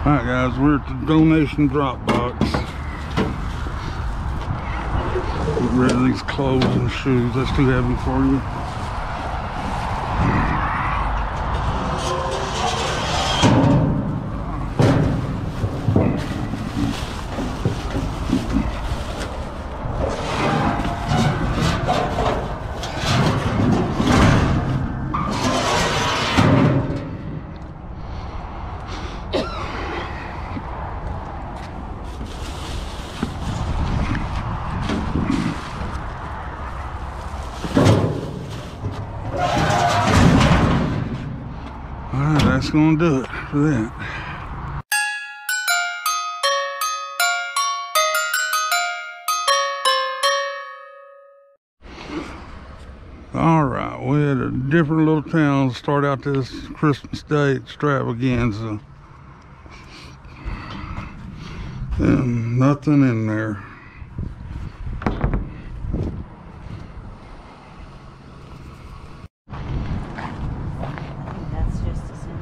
Alright guys, we're at the donation drop box. Get rid of these clothes and shoes. That's too heavy for you. Gonna do it for that. Alright, we had a different little town start out this Christmas Day extravaganza. And nothing in there. I think that's just as simple.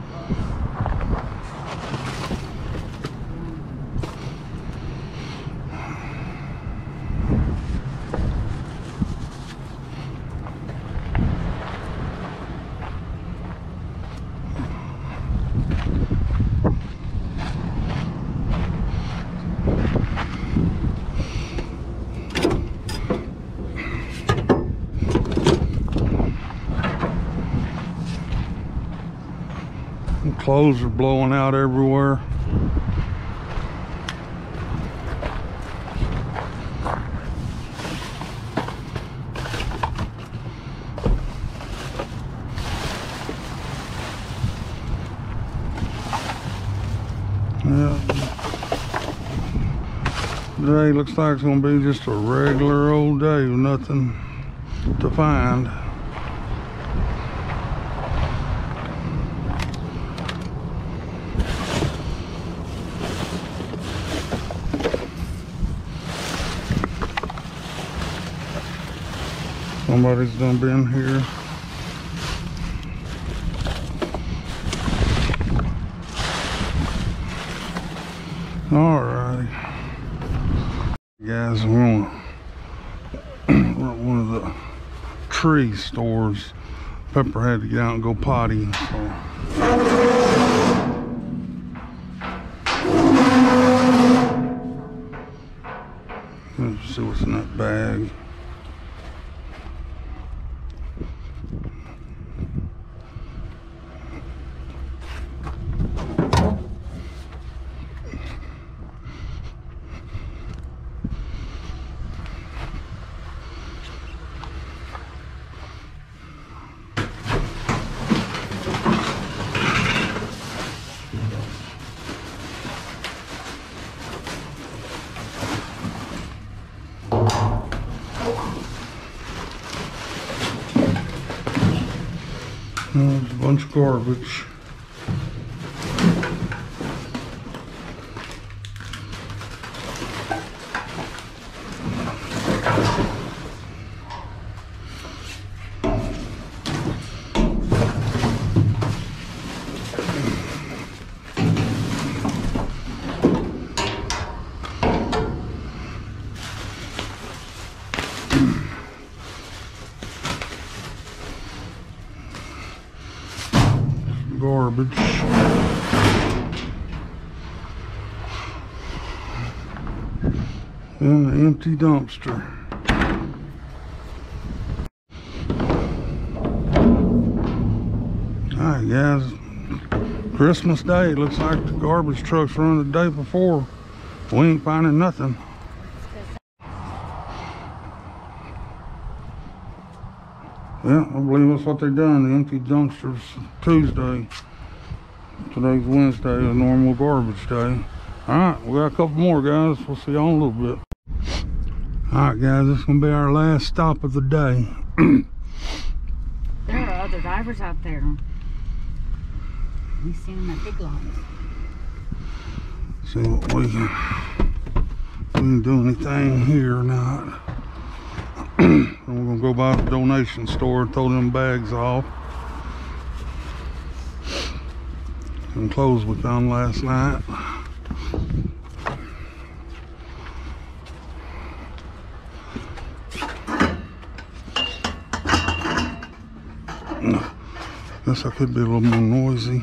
Clothes are blowing out everywhere. Yeah. Today looks like it's gonna be just a regular old day with nothing to find. Somebody's done been here. all right Guys, we're we're at one of the tree stores. Pepper had to get out and go potty, so let's see what's in that bag. There's garbage. And an empty dumpster. Alright guys, Christmas Day, looks like the garbage trucks run the day before. We ain't finding nothing. Yeah, I believe that's what they done, the empty dumpsters Tuesday. Today's Wednesday, a normal garbage day. Alright, we got a couple more guys, we'll see y'all in a little bit. Alright guys, this is gonna be our last stop of the day. There are other divers out there. You seen them at Big Lots. See what we can, we can do anything here or not. we're gonna go by the donation store and throw them bags off. And clothes we found last night. Guess I could be a little more noisy.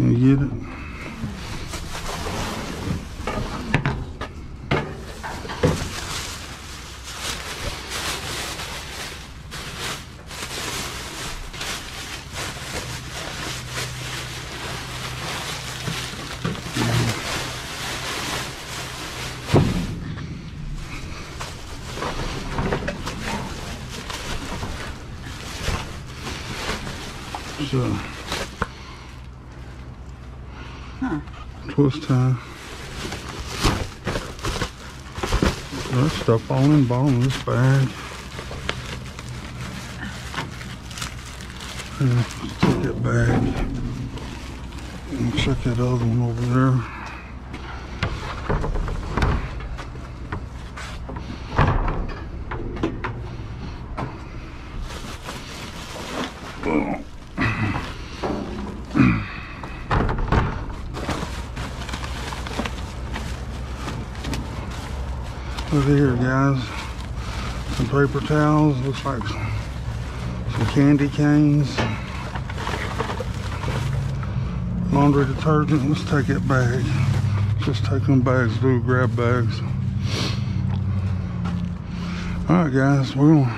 Can you get it? So. Twist tie. That stuff all in bottom this bag. Yeah, take that bag and check that other one over there. Look here, guys. Some paper towels. Looks like some candy canes. Laundry detergent. Let's take it bag. Just take them bags, do grab bags. All right, guys. We'll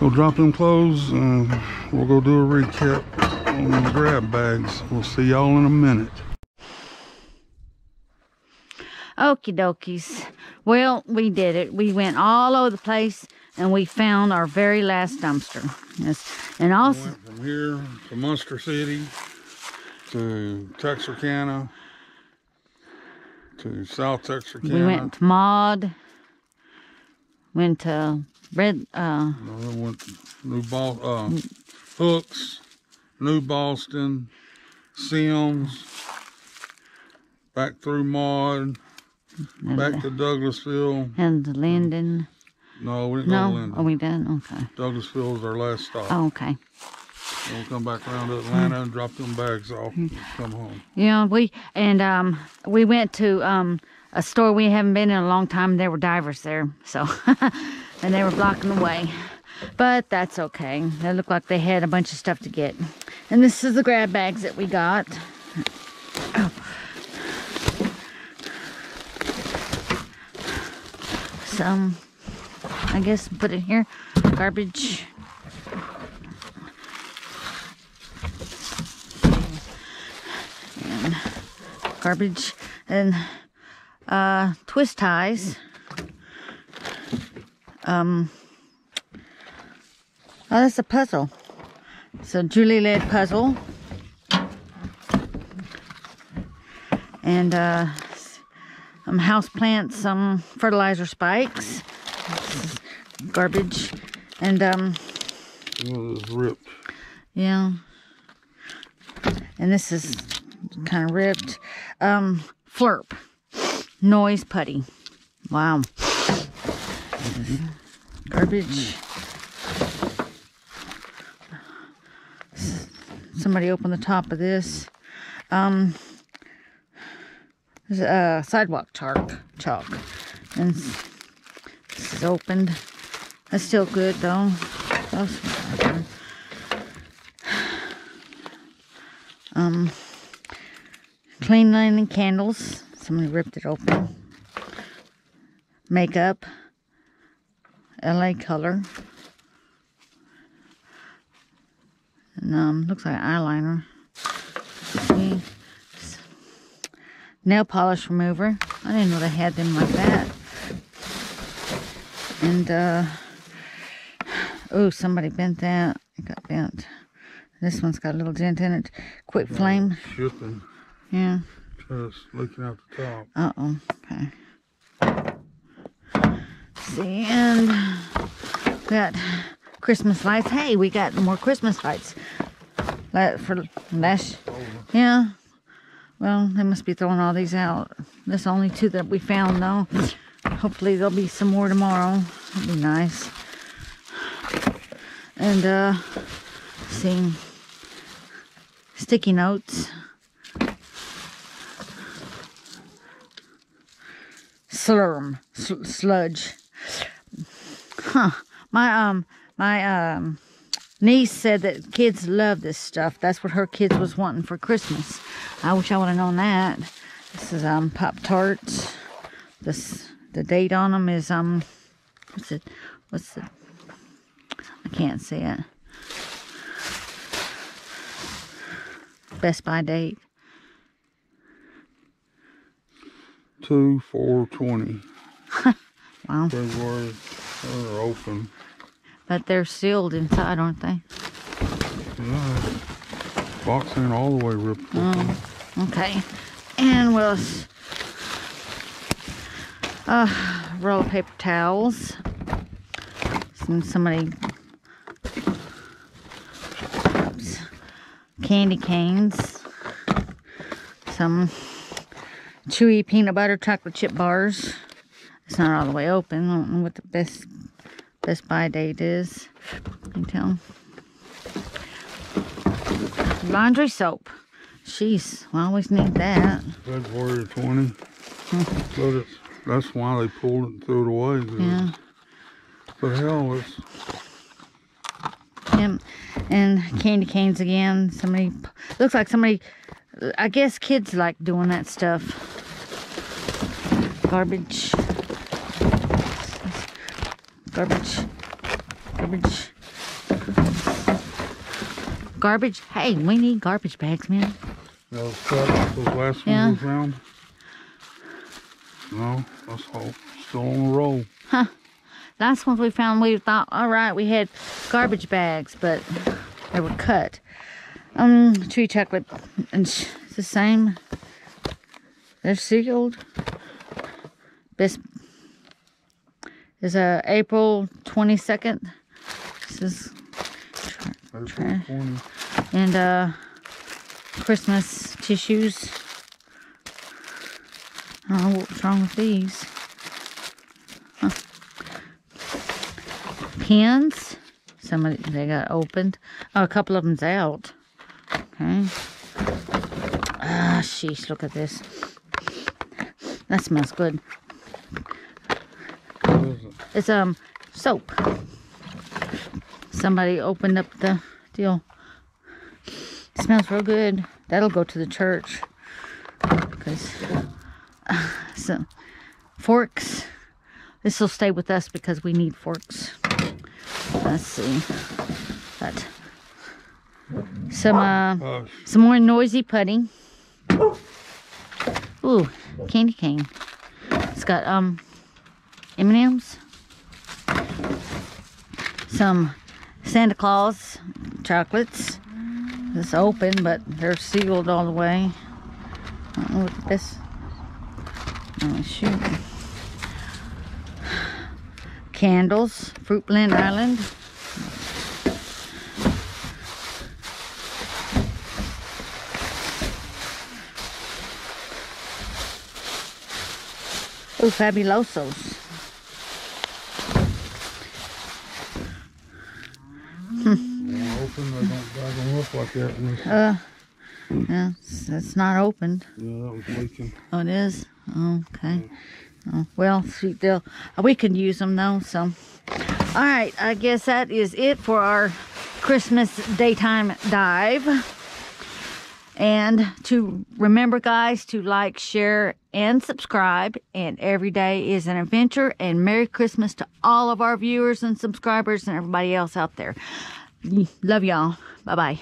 go drop them clothes and we'll go do a recap on the grab bags. We'll see y'all in a minute. Okie dokies. Well, we did it. We went all over the place and we found our very last dumpster. Yes. And also, Went from here to Munster City to Texarkana to South Texarkana. we went to Maud, went to Red, uh, No, we went to New Bal- uh, Hooks, New Boston, Simms, back through Maud, back to Douglassville. and Linden. No, we didn't go to No? Linden. Are we done? Okay. Douglassville was our last stop. Oh, okay. We'll come back around to Atlanta and drop them bags off and come home. Yeah, we and um we went to um a store we haven't been in a long time. There were divers there, so and they were blocking the way. But that's okay. They looked like they had a bunch of stuff to get. And this is the grab bags that we got. Some, I guess, put it here. Garbage. And garbage and uh, twist ties. Um, oh, that's a puzzle. So Julie led puzzle. And uh, some house plants, some fertilizer spikes, garbage, and um, it ripped. yeah. And this is kind of ripped. Um, flurp. Noise putty. Wow. Garbage. Somebody opened the top of this. Um, uh, sidewalk chalk. Chalk. And this is opened. That's still good though. Um, clean linen candles. Somebody ripped it open. Makeup. LA color. And um, looks like eyeliner. See? S- Nail polish remover. I didn't know they had them like that. And uh, oh, somebody bent that. It got bent. This one's got a little dent in it. Quick flame. Shipping. Yeah. Just leaking out the top. Uh oh. Okay. See, and got Christmas lights. Hey, we got more Christmas lights. For last, yeah. Well, they must be throwing all these out. There's only two that we found though. Hopefully there'll be some more tomorrow. That'd be nice. And uh, seeing sticky notes. Slurm, sl- sludge. Huh. My um, my um, niece said that kids love this stuff. That's what her kids was wanting for Christmas. I wish I would have known that. This is um Pop Tarts. This the date on them is um, what's it? What's the? I can't see it. Best by date. Two, four, twenty. Wow. February. They're open. But they're sealed inside, aren't they? Yeah. Box ain't all the way ripped. open. Okay. And else? Uh, roll of paper towels. Some somebody oops, candy canes. Some chewy peanut butter chocolate chip bars. It's not all the way open. I don't know what the best best buy date is. Can you tell? Laundry soap. Jeez, I always need that. February 20. Hmm. but it's, that's why they pulled it and threw it away. Yeah. But hell, it's Yep. And candy canes again. Somebody looks like somebody. I guess kids like doing that stuff. Garbage. Garbage. Garbage. Garbage. Hey, we need garbage bags, man. those cups, those last Yeah. ones we found. No, that's all still on the roll. Huh. Last ones we found, we thought, all right, we had garbage bags, but they were cut. Um, tree chocolate, and it's the same. They're sealed. Best is uh, April 22nd. This is, April and uh, Christmas tissues. I don't know what's wrong with these. Huh. Pins. Some of they got opened. Oh, a couple of them's out. Okay. Ah, sheesh! Look at this. That smells good. It? It's um soap. Somebody opened up the deal. smells real good. That'll go to the church. Cause so forks. This will stay with us because we need forks. Let's see. But some uh, some more noisy putty. Ooh, candy cane. It's got um M&M's. Some Santa Claus chocolates. It's open, but they're sealed all the way. Know what this. Oh shoot. Candles, Fruitland Island. Oh, fabulosos. When open, they don't, they don't look like that. in this- Uh, yeah, it's, it's not opened. Yeah, that was leaking. Oh, it is? Okay. Oh, well, sweet deal. Uh, We could use them though, so. All right, I guess that is it for our Christmas daytime dive. And to remember, guys, to like, share, and subscribe. And every day is an adventure. And Merry Christmas to all of our viewers and subscribers and everybody else out there. Love y'all. Bye bye.